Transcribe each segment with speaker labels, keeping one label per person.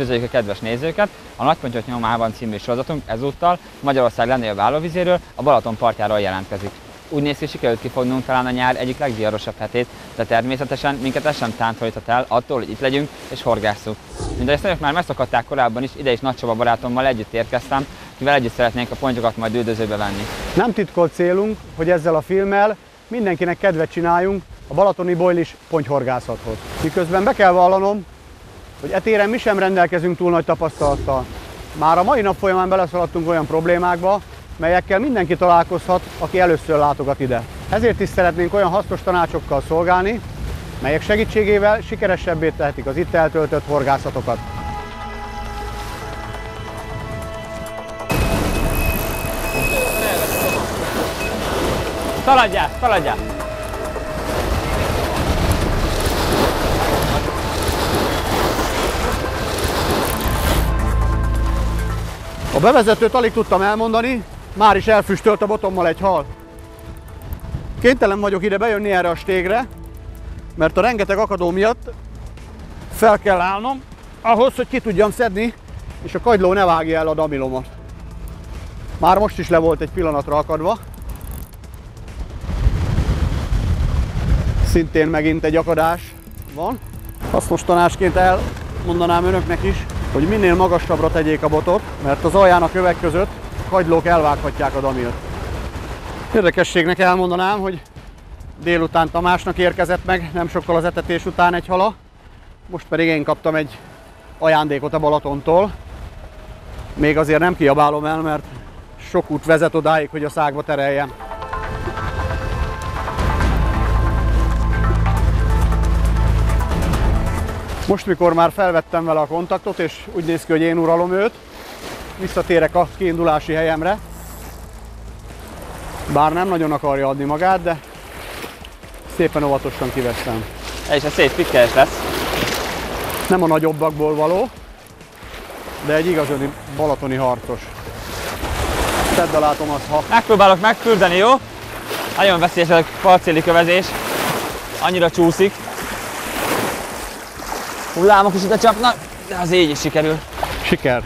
Speaker 1: Üdvözöljük a kedves nézőket! A Nagypontyot nyomában című sorozatunk ezúttal Magyarország legnagyobb állóvizéről, a Balaton partjáról jelentkezik. Úgy néz ki, sikerült kifognunk talán a nyár egyik legviharosabb hetét, de természetesen minket ez sem tántorított el attól, hogy itt legyünk és horgásszuk. Mint ezt önök már megszokhatták korábban is, ide is Nagy Csaba barátommal együtt érkeztem, kivel együtt szeretnénk a pontyokat majd üldözőbe venni.
Speaker 2: Nem titkolt célunk, hogy ezzel a filmmel mindenkinek kedvet csináljunk a balatoni bojlis pontyhorgászathoz. Miközben be kell vallanom, hogy etéren mi sem rendelkezünk túl nagy tapasztalattal. Már a mai nap folyamán beleszaladtunk olyan problémákba, melyekkel mindenki találkozhat, aki először látogat ide. Ezért is szeretnénk olyan hasznos tanácsokkal szolgálni, melyek segítségével sikeresebbé tehetik az itt eltöltött horgászatokat.
Speaker 1: Szaladjál, szaladjál!
Speaker 2: A bevezetőt alig tudtam elmondani, már is elfüstölt a botommal egy hal. Kénytelen vagyok ide bejönni erre a stégre, mert a rengeteg akadó miatt fel kell állnom, ahhoz, hogy ki tudjam szedni, és a kagyló ne vágja el a damilomat. Már most is le volt egy pillanatra akadva. Szintén megint egy akadás van. Hasznos tanácsként elmondanám önöknek is, hogy minél magasabbra tegyék a botot, mert az alján a kövek között kagylók elvághatják a damilt. Érdekességnek elmondanám, hogy délután Tamásnak érkezett meg nem sokkal az etetés után egy hala, most pedig én kaptam egy ajándékot a Balatontól. Még azért nem kiabálom el, mert sok út vezet odáig, hogy a szágba tereljem. Most, mikor már felvettem vele a kontaktot, és úgy néz ki, hogy én uralom őt, visszatérek a kiindulási helyemre. Bár nem nagyon akarja adni magát, de szépen óvatosan kiveszem.
Speaker 1: És ez szép pikkes lesz.
Speaker 2: Nem a nagyobbakból való, de egy igazi balatoni harcos. Tedd alá, Tomasz, ha
Speaker 1: Megpróbálok megküldeni, jó? Nagyon veszélyes ez a parcéli kövezés. Annyira csúszik. Hullámok is ide csapnak, de az így is sikerül.
Speaker 2: Siker!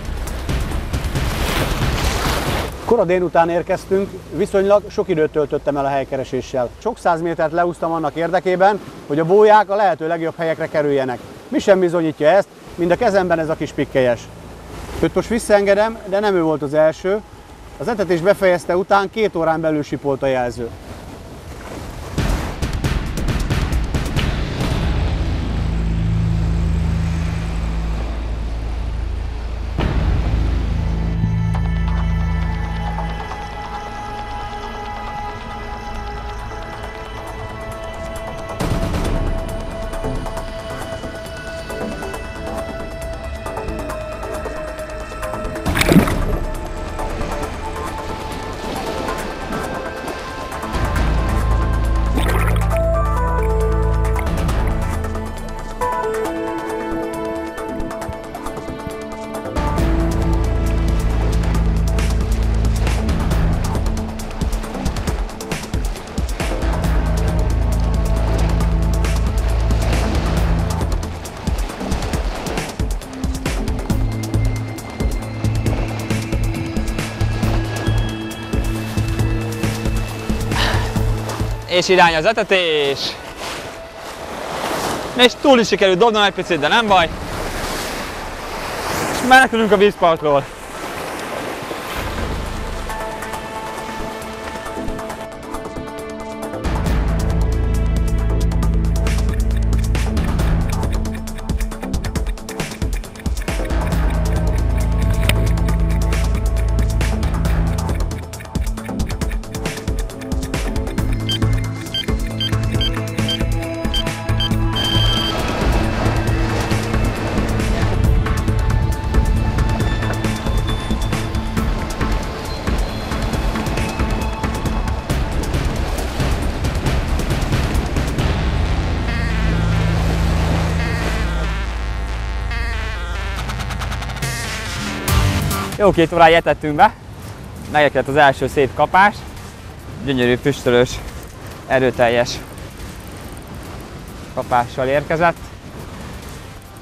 Speaker 2: Kora délután érkeztünk, viszonylag sok időt töltöttem el a helykereséssel. Sok száz métert leúztam annak érdekében, hogy a bóják a lehető legjobb helyekre kerüljenek. Mi sem bizonyítja ezt, mind a kezemben ez a kis pikkelyes. Őt most visszaengedem, de nem ő volt az első. Az etetés befejezte után két órán belül sipolt a jelző.
Speaker 1: És irány az etetés. És túl is sikerült dobnom egy picit, de nem baj. És menekülünk a vízpartról. Jó két órája etettünk be, megérkezett az első szép kapás, gyönyörű füstölős, erőteljes kapással érkezett.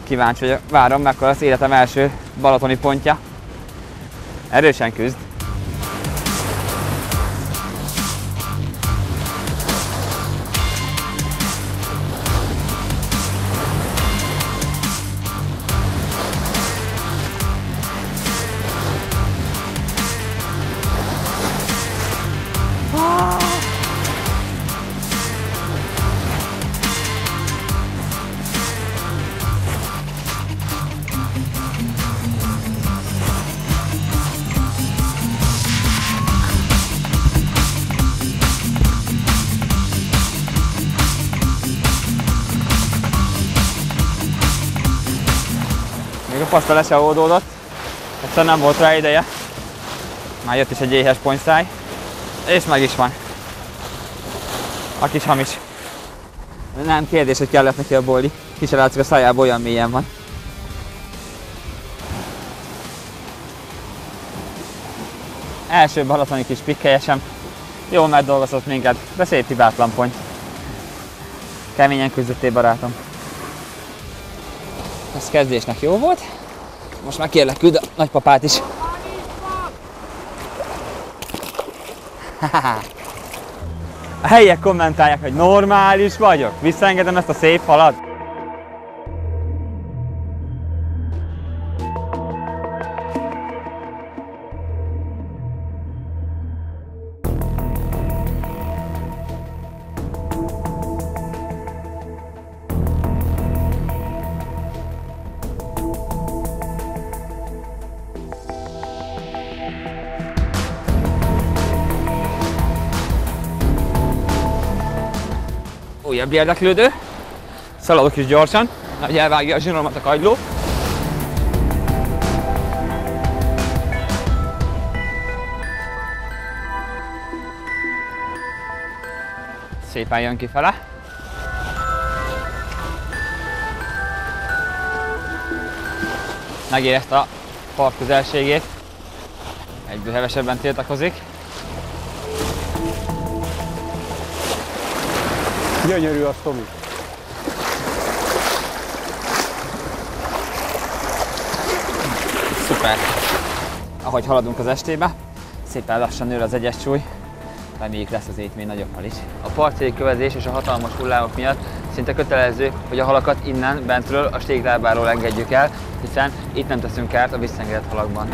Speaker 1: kíváncsi vagyok. Várom, mekkora az életem első balatoni pontja. Erősen küzd. A paszta le se oldódott. Egyszerűen nem volt rá ideje. Már jött is egy éhes ponyszáj. És meg is van. A kis hamis. Nem kérdés, hogy kellett neki a boli. Ki se látszik a szájából, olyan mélyen van. Első balatoni kis pikkelyesem. Jól megdolgozott minket, de szép hibátlan pont. Keményen küzdöttél barátom. Ez kezdésnek jó volt. Most már kérlek küld a nagypapát is. A helyiek kommentálják, hogy normális vagyok. Visszaengedem ezt a szép halat. Újabb érdeklődő. Szaladok is gyorsan, hogy elvágja a zsinoromat a kagyló. Szépen jön kifele. Megérezte a part közelségét. Egyből hevesebben tiltakozik.
Speaker 2: Gyönyörű az, Tomi.
Speaker 1: Szuper! Ahogy haladunk az estébe, szépen lassan nő az egyes súly, reméljük lesz az étmény nagyobb hal is. A partjai kövezés és a hatalmas hullámok miatt szinte kötelező, hogy a halakat innen, bentről, a stéglábáról engedjük el, hiszen itt nem teszünk kárt a visszengedett halakban.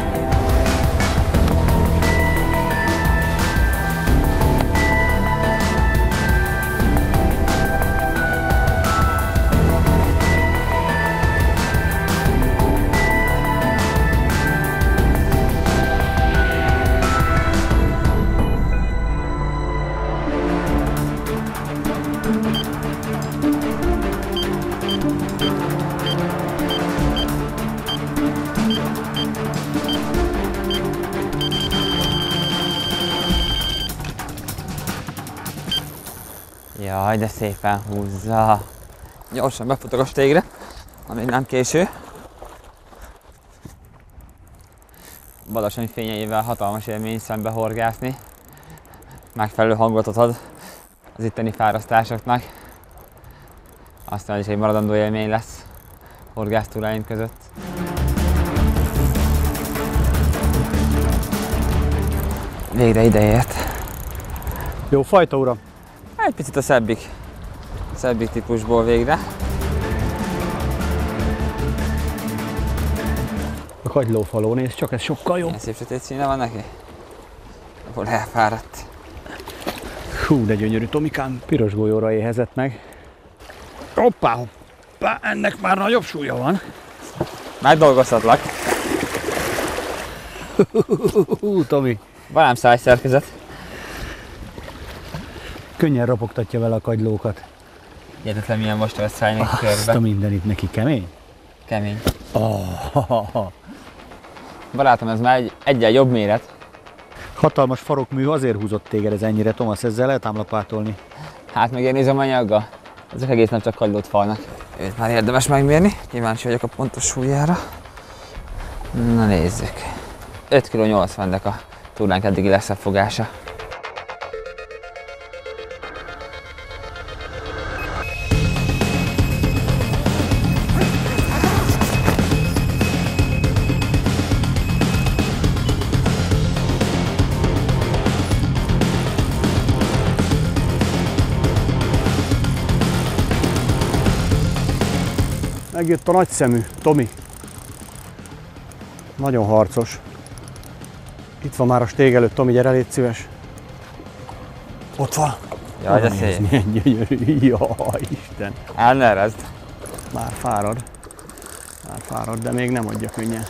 Speaker 1: Jaj, de szépen húzza. Gyorsan befutok a stégre, amíg nem késő. Balasony fényeivel hatalmas élmény szembe horgászni. Megfelelő hangot ad az itteni fárasztásoknak. Aztán is egy maradandó élmény lesz horgásztúráim között. Végre ideért.
Speaker 2: Jó fajta, uram.
Speaker 1: Egy picit a szebbik, szebbik típusból végre.
Speaker 2: A kagylófaló, nézd csak, ez sokkal jobb.
Speaker 1: Milyen szép sötét színe van neki? Ahol elfáradt.
Speaker 2: Hú, de gyönyörű Tomikám. Piros golyóra éhezett meg. Hoppá, hoppá, ennek már nagyobb súlya van.
Speaker 1: Megdolgozhatlak.
Speaker 2: Hú, Tomi.
Speaker 1: Van ám szájszerkezet.
Speaker 2: Könnyen ropogtatja vele a kagylókat.
Speaker 1: Hihetetlen milyen vastag a száj még
Speaker 2: Azt a
Speaker 1: körbe.
Speaker 2: mindenit neki kemény.
Speaker 1: Kemény.
Speaker 2: Oh,
Speaker 1: Barátom, ez már egy, egyen jobb méret.
Speaker 2: Hatalmas farokmű azért húzott téged ez ennyire, Tomasz, ezzel lehet ám lapátolni.
Speaker 1: Hát meg én nézem anyaggal. Ezek egész nap csak kagylót falnak. Őt már érdemes megmérni. Kíváncsi vagyok a pontos súlyára. Na nézzük. 5 kg 80 a túránk eddigi legszebb
Speaker 2: Megjött a nagyszemű, Tomi. Nagyon harcos. Itt van már a stég előtt, Tomi, gyere, légy szíves. Ott van.
Speaker 1: Jaj, de szép.
Speaker 2: Milyen gyönyörű. Jaj, Isten.
Speaker 1: Elnerezd.
Speaker 2: Már fárad. Már fárad, de még nem adja könnyen.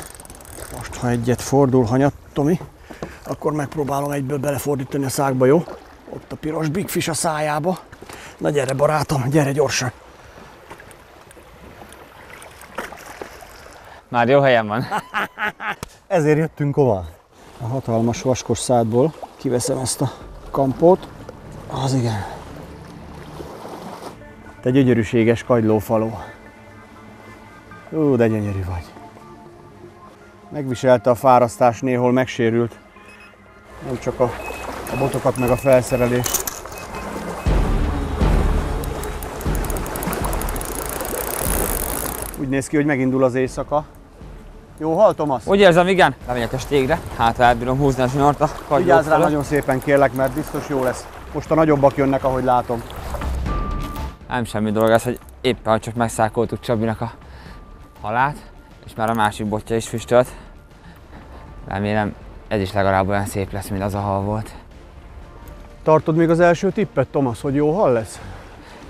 Speaker 2: Most, ha egyet fordul hanyat, Tomi, akkor megpróbálom egyből belefordítani a szákba, jó? Ott a piros big fish a szájába. Na gyere, barátom, gyere gyorsan.
Speaker 1: Már jó helyen van.
Speaker 2: Ezért jöttünk ova. A hatalmas vaskos szádból kiveszem ezt a kampót. Az igen. Te gyönyörűséges kagylófaló. Ú, de gyönyörű vagy. Megviselte a fárasztás, néhol megsérült. Nem csak a, a botokat, meg a felszerelést. Úgy néz ki, hogy megindul az éjszaka. Jó hal, Tomasz?
Speaker 1: Úgy érzem, igen. Lemegyek a stégre, hát elbírom húzni a zsinort a
Speaker 2: Vigyázz rá nagyon szépen kérlek, mert biztos jó lesz. Most a nagyobbak jönnek, ahogy látom.
Speaker 1: Nem semmi dolog ez, hogy éppen csak megszákoltuk Csabinak a halát, és már a másik botja is füstölt. Remélem ez is legalább olyan szép lesz, mint az a hal volt.
Speaker 2: Tartod még az első tippet, Tomasz, hogy jó hal lesz?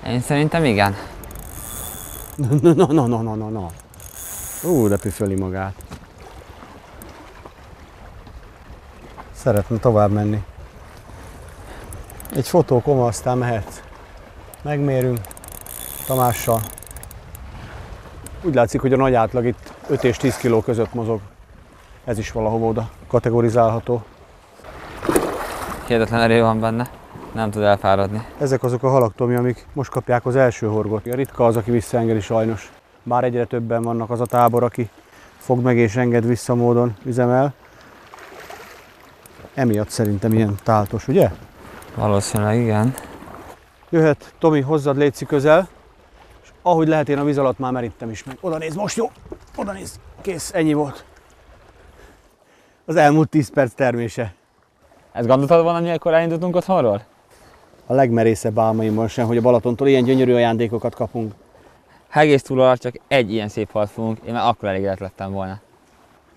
Speaker 1: Én szerintem igen.
Speaker 2: Na, na, na, na, na, na, na. Ú, de püföli magát. Szeretne tovább menni. Egy fotó, koma, aztán mehetsz. Megmérünk Tamással. Úgy látszik, hogy a nagy átlag itt 5 és 10 kg között mozog. Ez is valahova oda kategorizálható.
Speaker 1: Hihetetlen erő van benne. Nem tud elfáradni.
Speaker 2: Ezek azok a halak, Tomi, amik most kapják az első horgot. A ritka az, aki visszaengedi sajnos. Bár egyre többen vannak az a tábor, aki fog meg és enged vissza módon üzemel. Emiatt szerintem ilyen táltos, ugye?
Speaker 1: Valószínűleg igen.
Speaker 2: Jöhet Tomi, hozzad létszi közel, és ahogy lehet, én a víz alatt már merítem is meg. Oda néz, most jó! Oda néz! Kész, ennyi volt. Az elmúlt 10 perc termése.
Speaker 1: Ezt gondoltad volna, amikor elindultunk otthonról?
Speaker 2: A legmerészebb álmaimban sem, hogy a Balatontól ilyen gyönyörű ajándékokat kapunk.
Speaker 1: Ha egész túl alatt csak egy ilyen szép halat fogunk, én már akkor elégedett lettem volna.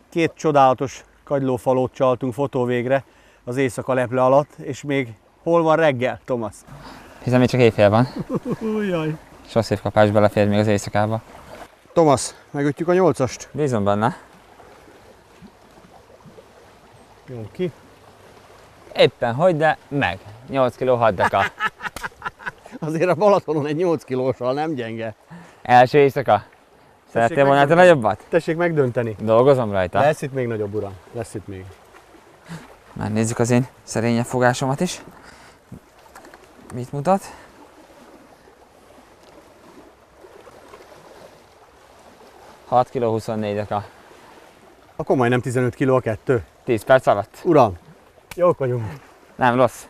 Speaker 2: Két csodálatos kagylófalót csaltunk fotó végre az éjszaka leple alatt, és még hol van reggel, Thomas?
Speaker 1: Hiszen még csak éjfél van.
Speaker 2: Ujjaj.
Speaker 1: Sok szép kapás belefér még az éjszakába.
Speaker 2: Thomas, megötjük a nyolcast.
Speaker 1: Bízom benne.
Speaker 2: Jó, ki?
Speaker 1: Éppen hogy, de meg. 8 kg 6 deka.
Speaker 2: Azért a Balatonon egy 8 kilósal nem gyenge.
Speaker 1: Első éjszaka. Szeretnél volna te nagyobbat?
Speaker 2: Tessék megdönteni.
Speaker 1: Dolgozom rajta.
Speaker 2: Lesz itt még nagyobb, uram. Lesz itt még.
Speaker 1: Már nézzük az én szerényebb fogásomat is. Mit mutat? Hat kg 24 deka.
Speaker 2: Akkor majdnem 15 kiló a kettő.
Speaker 1: 10 perc alatt.
Speaker 2: Uram, jók vagyunk.
Speaker 1: Nem rossz.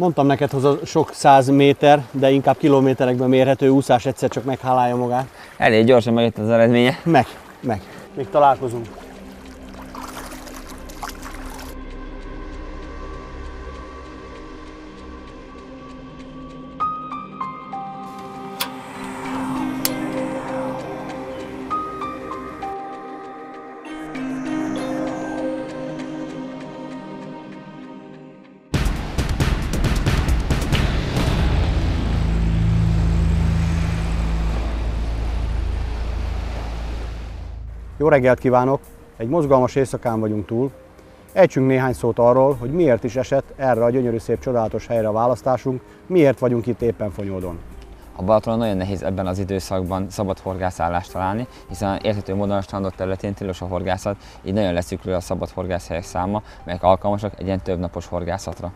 Speaker 2: Mondtam neked, hogy a sok száz méter, de inkább kilométerekben mérhető úszás egyszer csak meghálálja magát.
Speaker 1: Elég gyorsan megjött az eredménye.
Speaker 2: Meg, meg. Még találkozunk. Jó reggelt kívánok! Egy mozgalmas éjszakán vagyunk túl. Ejtsünk néhány szót arról, hogy miért is esett erre a gyönyörű szép csodálatos helyre a választásunk, miért vagyunk itt éppen Fonyódon.
Speaker 1: A Balatonon nagyon nehéz ebben az időszakban szabad horgászállást találni, hiszen érthető módon a strandok területén tilos a horgászat, így nagyon leszűkül a szabad horgászhelyek száma, melyek alkalmasak egy ilyen több napos horgászatra.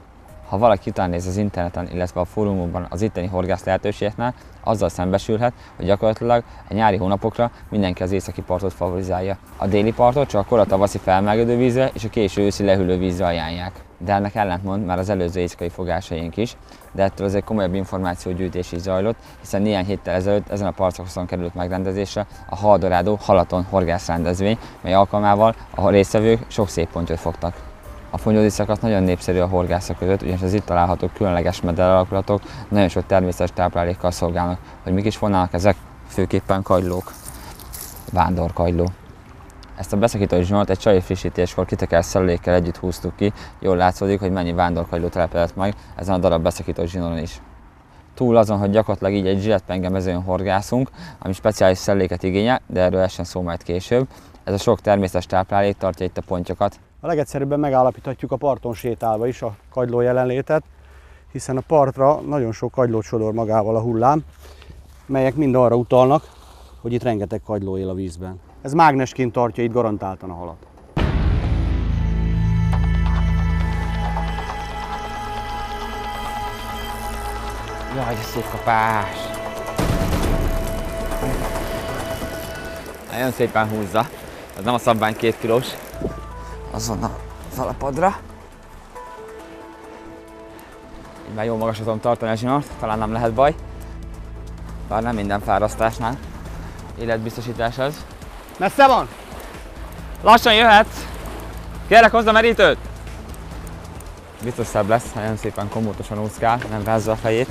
Speaker 1: Ha valaki utánéz az interneten, illetve a fórumokban az itteni horgász lehetőségeknál, azzal szembesülhet, hogy gyakorlatilag a nyári hónapokra mindenki az északi partot favorizálja. A déli partot csak a kora tavaszi felmelegedő vízre és a késő őszi lehűlő vízre ajánlják. De ennek ellentmond már az előző éjszakai fogásaink is, de ettől azért komolyabb információgyűjtés is zajlott, hiszen néhány héttel ezelőtt ezen a partszakaszon került megrendezésre a Haldorádó Halaton horgászrendezvény, mely alkalmával a résztvevők sok szép pontot fogtak. A fonyódi szakasz nagyon népszerű a horgászok között, ugyanis az itt található különleges medel alakulatok nagyon sok természetes táplálékkal szolgálnak. Hogy mik is volnának ezek? főképpen kagylók, vándorkagyló. Ezt a beszakító zsinort egy csaj frissítéskor kitekert szellékkel együtt húztuk ki, jól látszódik, hogy mennyi vándorkagyló telepedett meg ezen a darab beszakító zsinoron is. Túl azon, hogy gyakorlatilag így egy zsiletpenge mezőn horgászunk, ami speciális szelléket igényel, de erről esen szó majd később, ez a sok természetes táplálék tartja itt a pontyokat.
Speaker 2: A legegyszerűbben megállapíthatjuk a parton sétálva is a kagyló jelenlétet, hiszen a partra nagyon sok kagylót sodor magával a hullám, melyek mind arra utalnak, hogy itt rengeteg kagyló él a vízben. Ez mágnesként tartja itt garantáltan a halat.
Speaker 1: Jaj, de szép kapás! Nagyon szépen húzza. Ez nem a szabvány két kilós. Azon a falapadra. Így már jó magasra tudom tartani a zsinort, talán nem lehet baj. Bár nem minden fárasztásnál. Életbiztosítás ez.
Speaker 2: Messze van?
Speaker 1: Lassan jöhetsz! Kérlek, hozd a merítőt! Biztos szebb lesz, nagyon szépen komótosan úszkál, nem rázza a fejét.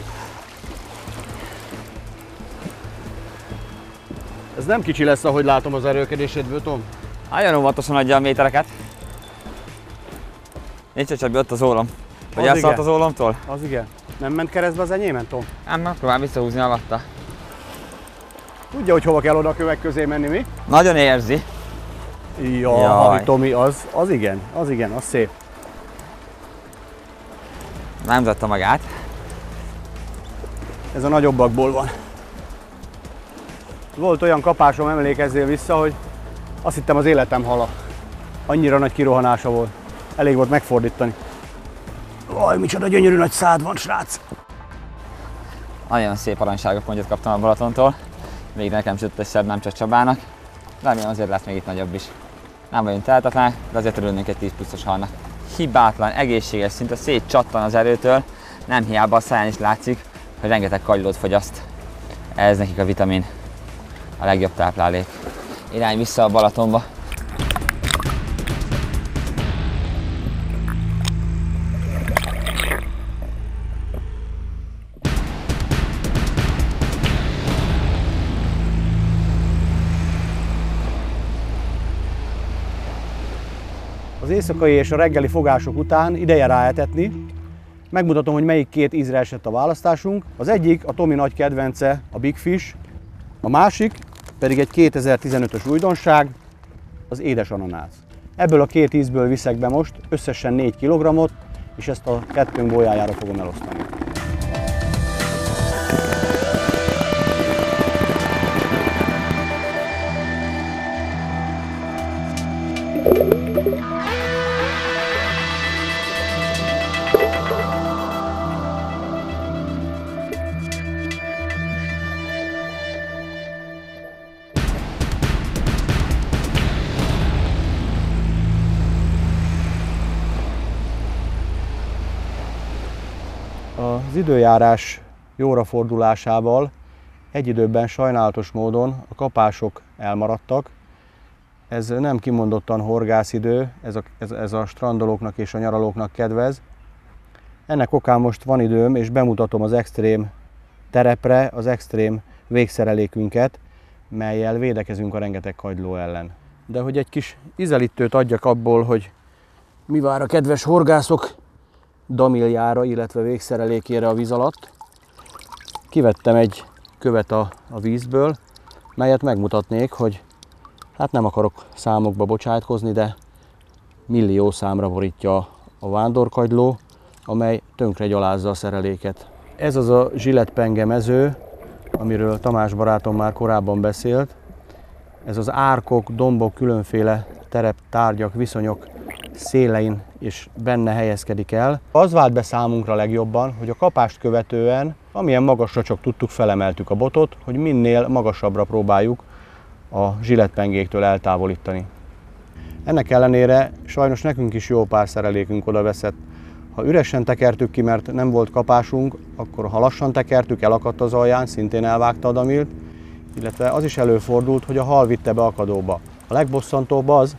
Speaker 2: Ez nem kicsi lesz, ahogy látom az erőkedésédből, Tom.
Speaker 1: Nagyon óvatosan adja a métereket. Nincs a Csabi, ott az ólom. Vagy
Speaker 2: Az igen.
Speaker 1: az ólomtól?
Speaker 2: Az igen. Nem ment keresztbe az enyémen, Tom?
Speaker 1: Nem, megpróbál visszahúzni alatta.
Speaker 2: Tudja, hogy hova kell oda a kövek közé menni, mi?
Speaker 1: Nagyon érzi.
Speaker 2: Ja,
Speaker 1: Jaj.
Speaker 2: Tomi, az, az igen, az igen, az szép.
Speaker 1: Nem zette magát.
Speaker 2: Ez a nagyobbakból van. Volt olyan kapásom, emlékezzél vissza, hogy azt hittem az életem hala. Annyira nagy kirohanása volt. Elég volt megfordítani. Vaj, micsoda gyönyörű nagy szád van, srác!
Speaker 1: Nagyon szép aranysárga pontyot kaptam a Balatontól. Még nekem sütött egy szebb, nem csak Csabának. Remélem azért lesz még itt nagyobb is. Nem vagyunk tehetetlenek, de azért örülnénk egy 10 pluszos halnak. Hibátlan, egészséges, szinte szétcsattan az erőtől. Nem hiába a száján is látszik, hogy rengeteg kagylót fogyaszt. Ez nekik a vitamin, a legjobb táplálék. Irány vissza a Balatonba.
Speaker 2: Éjszakai és a reggeli fogások után ideje ráetetni. Megmutatom, hogy melyik két ízre esett a választásunk. Az egyik a Tomi nagy kedvence, a Big Fish, a másik pedig egy 2015-ös újdonság, az édes ananász. Ebből a két ízből viszek be most összesen 4 kg és ezt a kettőnk bolyájára fogom elosztani. Az időjárás jóra fordulásával egy időben sajnálatos módon a kapások elmaradtak. Ez nem kimondottan horgászidő, ez a, ez, ez a strandolóknak és a nyaralóknak kedvez. Ennek okán most van időm, és bemutatom az extrém terepre az extrém végszerelékünket, melyel védekezünk a rengeteg kagyló ellen. De hogy egy kis ízelítőt adjak abból, hogy mi vár a kedves horgászok damiljára, illetve végszerelékére a víz alatt. Kivettem egy követ a, a vízből, melyet megmutatnék, hogy hát nem akarok számokba bocsátkozni, de millió számra borítja a vándorkagyló, amely tönkre gyalázza a szereléket. Ez az a zsilletpenge mező, amiről Tamás barátom már korábban beszélt. Ez az árkok, dombok, különféle terep, tárgyak, viszonyok szélein és benne helyezkedik el. Az vált be számunkra legjobban, hogy a kapást követően, amilyen magasra csak tudtuk, felemeltük a botot, hogy minél magasabbra próbáljuk a zsilletpengéktől eltávolítani. Ennek ellenére sajnos nekünk is jó pár szerelékünk oda veszett. Ha üresen tekertük ki, mert nem volt kapásunk, akkor ha lassan tekertük, elakadt az alján, szintén elvágta a damilt, illetve az is előfordult, hogy a hal vitte be akadóba. A legbosszantóbb az,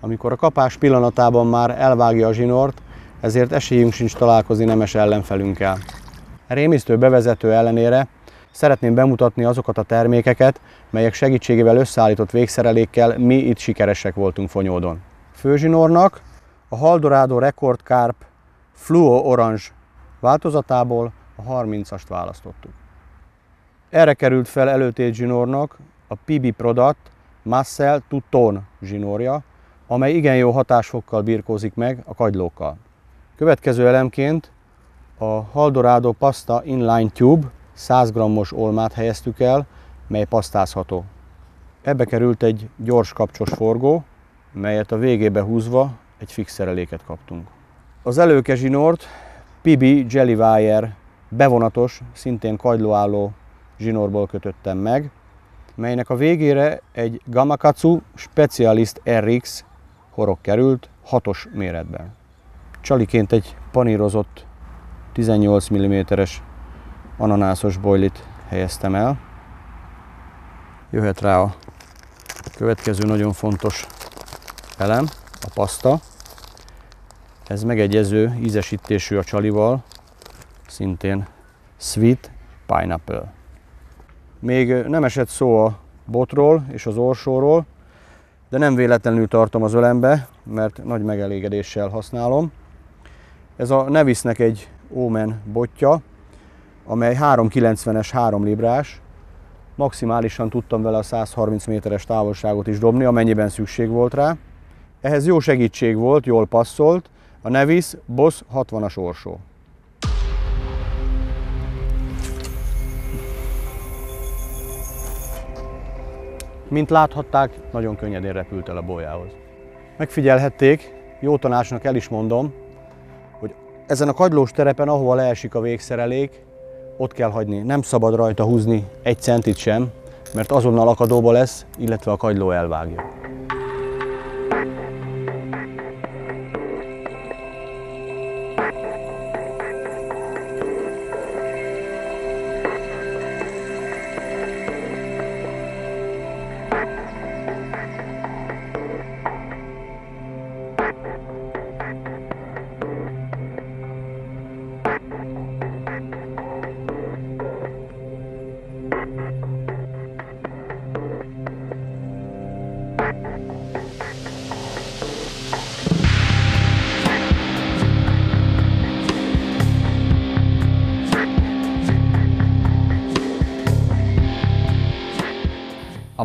Speaker 2: amikor a kapás pillanatában már elvágja a zsinort, ezért esélyünk sincs találkozni nemes ellenfelünkkel. Rémisztő bevezető ellenére Szeretném bemutatni azokat a termékeket, melyek segítségével összeállított végszerelékkel mi itt sikeresek voltunk Fonyódon. Főzsinornak a Haldorado Record Carp Fluo Orange változatából a 30-ast választottuk. Erre került fel előtét zsinórnak a PB Product to Tone zsinórja, amely igen jó hatásfokkal birkózik meg a kagylókkal. Következő elemként a Haldorado Pasta Inline Tube 100 g-os olmát helyeztük el, mely pasztázható. Ebbe került egy gyors kapcsos forgó, melyet a végébe húzva egy fix szereléket kaptunk. Az előkezsinort Pibi Jelly Wire bevonatos, szintén kagylóálló zsinórból kötöttem meg, melynek a végére egy Gamakatsu Specialist RX horog került, hatos méretben. Csaliként egy panírozott 18 mm-es ananászos bojlit helyeztem el. Jöhet rá a következő nagyon fontos elem, a paszta. Ez megegyező ízesítésű a csalival, szintén sweet pineapple. Még nem esett szó a botról és az orsóról, de nem véletlenül tartom az ölembe, mert nagy megelégedéssel használom. Ez a Nevisnek egy Omen botja, amely 390-es 3 librás, maximálisan tudtam vele a 130 méteres távolságot is dobni, amennyiben szükség volt rá. Ehhez jó segítség volt, jól passzolt, a Nevis Boss 60-as orsó. Mint láthatták, nagyon könnyedén repült el a bolyához. Megfigyelhették, jó tanácsnak el is mondom, hogy ezen a kagylós terepen, ahova leesik a végszerelék, ott kell hagyni. Nem szabad rajta húzni egy centit sem, mert azonnal akadóba lesz, illetve a kagyló elvágja.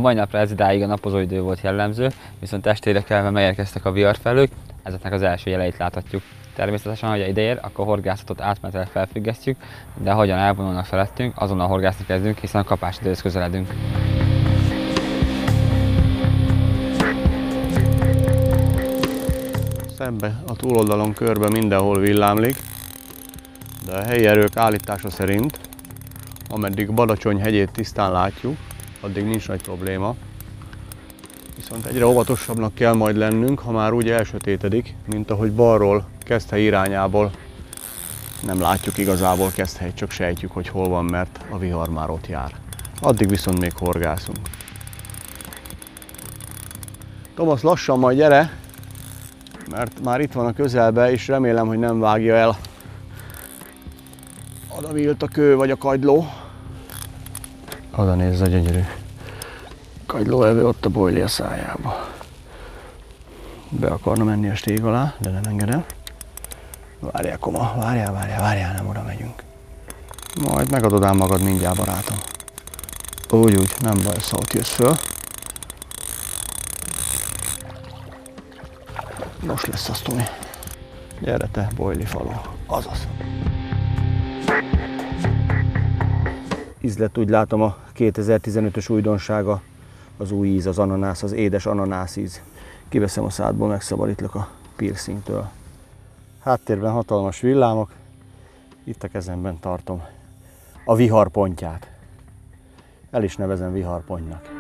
Speaker 1: Mai napra ez idáig a napozó idő volt jellemző, viszont estére kelve megérkeztek a viharfelők, ezeknek az első jeleit láthatjuk. Természetesen, ha ide akkor a horgászatot átmenetileg felfüggesztjük, de hogyan elvonulnak felettünk, azonnal horgászni kezdünk, hiszen a kapás időhöz közeledünk.
Speaker 2: Szembe a túloldalon körbe mindenhol villámlik, de a helyi erők állítása szerint, ameddig Badacsony hegyét tisztán látjuk, addig nincs nagy probléma. Viszont egyre óvatosabbnak kell majd lennünk, ha már úgy elsötétedik, mint ahogy balról, Keszthely irányából nem látjuk igazából Keszthely, csak sejtjük, hogy hol van, mert a vihar már ott jár. Addig viszont még horgászunk. Thomas, lassan majd gyere, mert már itt van a közelbe, és remélem, hogy nem vágja el a vilt a kő vagy a kagyló. Oda nézz a gyönyörű kagylóevő ott a bojli a szájába. Be akarna menni a stég alá, de nem engedem. Várjál, koma, várjál, várjál, várjál, nem oda megyünk. Majd megadod ám magad mindjárt, barátom. Úgy, úgy, nem baj, ott jössz föl. Most lesz az, Tomi. Gyere te, bojli falu. Azaz. Ízlett úgy látom a 2015-ös újdonsága az új íz, az ananász, az édes ananász íz Kiveszem a szádból, megszabadítlak a piercingtől. Háttérben hatalmas villámok, itt a kezemben tartom a viharpontját. El is nevezem viharpontnak.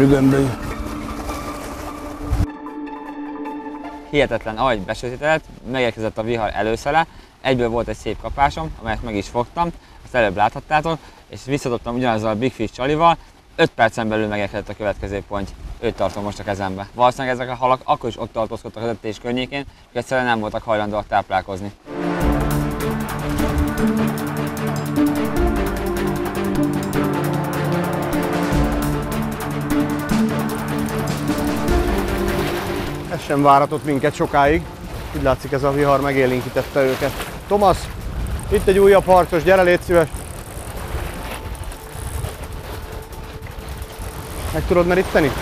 Speaker 2: gyönyörű gömböly.
Speaker 1: Hihetetlen, ahogy besötétedett, megérkezett a vihar előszele, egyből volt egy szép kapásom, amelyet meg is fogtam, azt előbb láthattátok, és visszadobtam ugyanazzal a Big Fish csalival, 5 percen belül megérkezett a következő pont. Őt tartom most a kezembe. Valószínűleg ezek a halak akkor is ott tartózkodtak az etés környékén, és egyszerűen nem voltak hajlandóak táplálkozni.
Speaker 2: Ez sem váratott minket sokáig. Úgy látszik ez a vihar megélénkítette őket. Thomas, itt egy újabb harcos, gyere légy szíves. Meg tudod meríteni?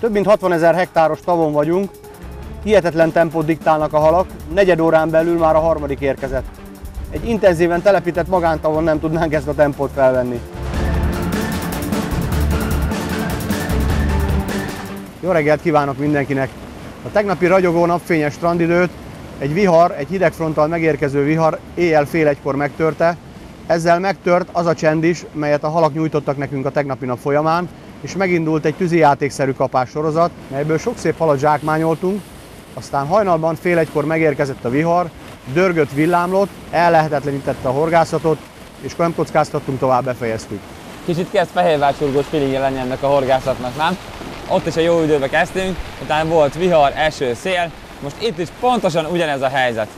Speaker 2: Több mint 60 ezer hektáros tavon vagyunk, hihetetlen tempót diktálnak a halak, negyed órán belül már a harmadik érkezett. Egy intenzíven telepített magántavon nem tudnánk ezt a tempót felvenni. Jó reggelt kívánok mindenkinek! A tegnapi ragyogó napfényes strandidőt egy vihar, egy hidegfronttal megérkező vihar éjjel fél egykor megtörte. Ezzel megtört az a csend is, melyet a halak nyújtottak nekünk a tegnapi nap folyamán, és megindult egy tűzijátékszerű kapás sorozat, melyből sok szép halat zsákmányoltunk, aztán hajnalban fél egykor megérkezett a vihar, dörgött, villámlott, ellehetetlenítette a horgászatot, és nem kockáztattunk, tovább befejeztük.
Speaker 1: Kicsit kezd fehérvárcsurgós feelingje lenni ennek a horgászatnak, nem? Ott is a jó időbe kezdtünk, utána volt vihar, eső, szél, most itt is pontosan ugyanez a helyzet.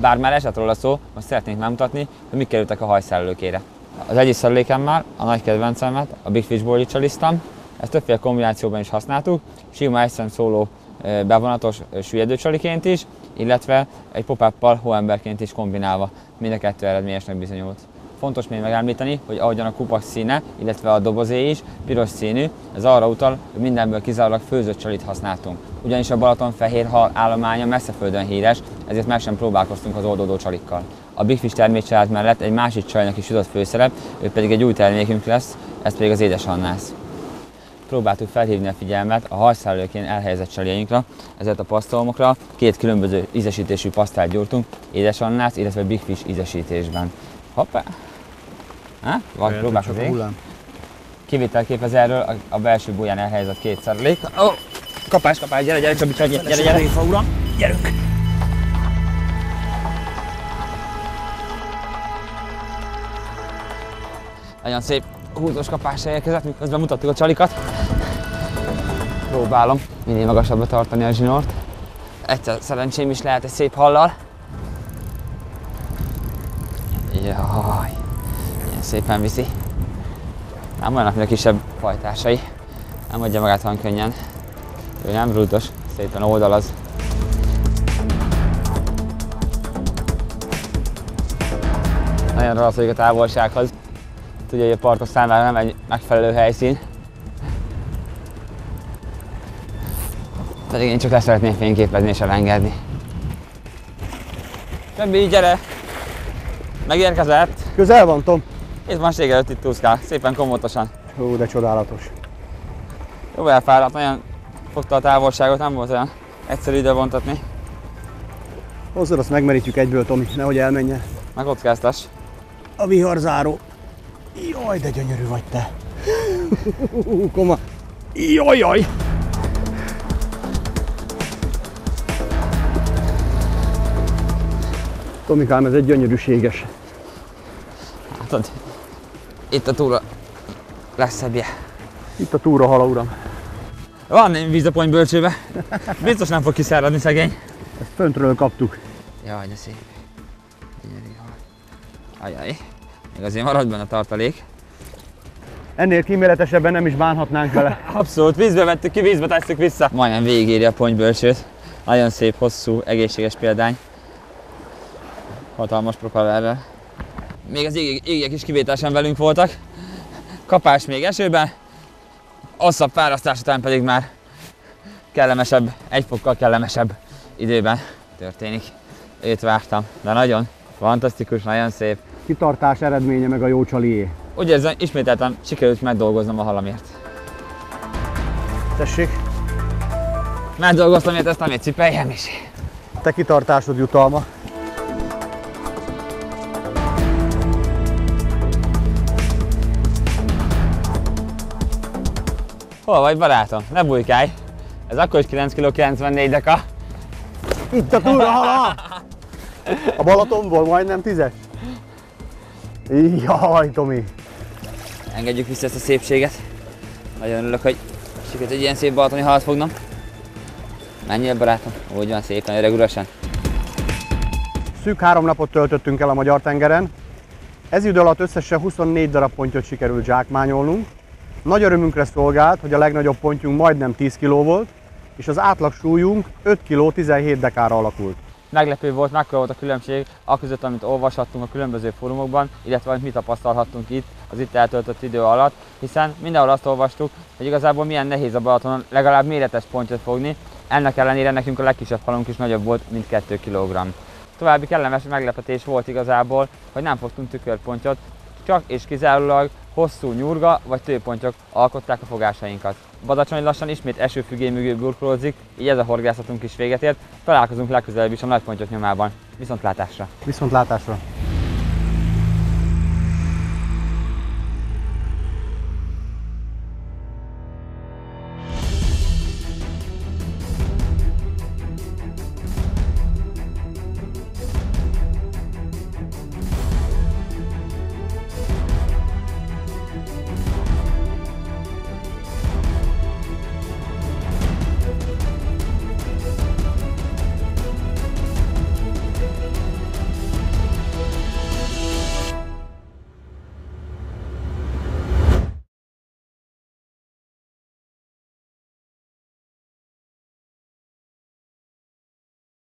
Speaker 1: Bár már esett róla szó, most szeretnénk megmutatni, hogy mik kerültek a hajszellőkére. Az egyik szerelékemmel a nagy kedvencemet, a Big Fish Bowl csalisztam. Ezt többféle kombinációban is használtuk, sima egyszem szóló bevonatos süllyedőcsaliként is, illetve egy pop-up hóemberként is kombinálva. Mind a kettő eredményesnek bizonyult. Fontos még megemlíteni, hogy ahogyan a kupak színe, illetve a dobozé is piros színű, ez arra utal, hogy mindenből kizárólag főzött csalit használtunk. Ugyanis a Balaton fehér hal állománya messze földön híres, ezért meg sem próbálkoztunk az oldódó csalikkal. A Big Fish termékcsalád mellett egy másik csajnak is jutott főszerep, ő pedig egy új termékünk lesz, ez pedig az édesannász próbáltuk felhívni a figyelmet a hajszálőként elhelyezett csaljainkra, ezért a pasztalomokra két különböző ízesítésű pasztát gyúrtunk, édesannász, illetve Big Fish ízesítésben. Hoppá! Ha? Vagy próbálkozik. Kivitelkép ez erről a, a belső buján elhelyezett két szerelék. Ó, oh, kapás, kapás, gyere, gyere, Csabi, gyere, gyere, gyere, gyere, uram, gyerünk! Nagyon szép húzós kapásra érkezett, miközben mutattuk a csalikat. Próbálom minél magasabbra tartani a zsinort. Egyszer szerencsém is lehet egy szép hallal. Jaj, ilyen szépen viszi. Olyanok, mint a kisebb fajtásai. Nem adja magát olyan könnyen. Ő nem rúdos, szépen oldalaz. Nagyon ragaszkodik a távolsághoz. Tudja, hogy a partok számára nem egy megfelelő helyszín. Pedig én csak le szeretnék fényképezni és elengedni. Többi, gyere! Megérkezett!
Speaker 2: Közel van, Tom.
Speaker 1: Itt van ség előtt itt úszkál, szépen komótosan.
Speaker 2: Ó, de csodálatos.
Speaker 1: Jó elfáradt, nagyon fogta a távolságot, nem volt olyan egyszerű ide vontatni.
Speaker 2: Hozzad, azt megmerítjük egyből, Tomi, nehogy elmenjen.
Speaker 1: Megkockáztas.
Speaker 2: A viharzáró. Jaj, de gyönyörű vagy te. Koma. Jaj, jaj. Tomikám, ez egy gyönyörűséges.
Speaker 1: Látod? Itt a túra legszebbje.
Speaker 2: Itt a túra hala, uram.
Speaker 1: Van némi víz a pony bölcsőbe. Biztos nem fog kiszáradni szegény.
Speaker 2: Ezt föntről kaptuk.
Speaker 1: Jaj, de szép. Gyönyörű hal. Ajaj. Még azért marad benne a tartalék.
Speaker 2: Ennél kíméletesebben nem is bánhatnánk vele.
Speaker 1: Abszolút, vízbe vettük ki, vízbe tesszük vissza. Majdnem végigéri a ponybölcsőt. Nagyon szép, hosszú, egészséges példány. Hatalmas propellerrel. Még az égek is kivételesen velünk voltak. Kapás még esőben, hosszabb fárasztás után pedig már kellemesebb, egy fokkal kellemesebb időben történik. Őt vártam, de nagyon fantasztikus, nagyon szép.
Speaker 2: Kitartás eredménye meg a jó csalié.
Speaker 1: Úgy érzem, ismételten sikerült megdolgoznom a halamért.
Speaker 2: Tessék.
Speaker 1: Megdolgoztam, hogy ezt nem egy cipeljem is.
Speaker 2: Te kitartásod jutalma.
Speaker 1: Hol vagy barátom? Ne bujkálj! Ez akkor is 9 kg 94 deka.
Speaker 2: Itt a túlhala! A Balatonból majdnem tízes. Jaj, Tomi.
Speaker 1: Engedjük vissza ezt a szépséget. Nagyon örülök, hogy sikerült egy ilyen szép balatoni halat fognom. Menjél barátom, úgy van szépen, öreg urasan.
Speaker 2: Szűk három napot töltöttünk el a Magyar tengeren. Ez idő alatt összesen 24 darab pontyot sikerült zsákmányolnunk. Nagy örömünkre szolgált, hogy a legnagyobb pontjunk majdnem 10 kg volt, és az átlag súlyunk 5 kg 17 dekára alakult.
Speaker 1: Meglepő volt, mekkora volt a különbség a között, amit olvashattunk a különböző fórumokban, illetve amit mi tapasztalhattunk itt az itt eltöltött idő alatt, hiszen mindenhol azt olvastuk, hogy igazából milyen nehéz a Balatonon legalább méretes pontot fogni, ennek ellenére nekünk a legkisebb halunk is nagyobb volt, mint 2 kg. További kellemes meglepetés volt igazából, hogy nem fogtunk tükörpontyot, csak és kizárólag hosszú nyurga vagy tőpontyok alkották a fogásainkat. Badacsony lassan ismét esőfüggény mögé burkolózik, így ez a horgászatunk is véget ért. Találkozunk legközelebb is a nagypontyok nyomában. Viszontlátásra!
Speaker 2: Viszontlátásra!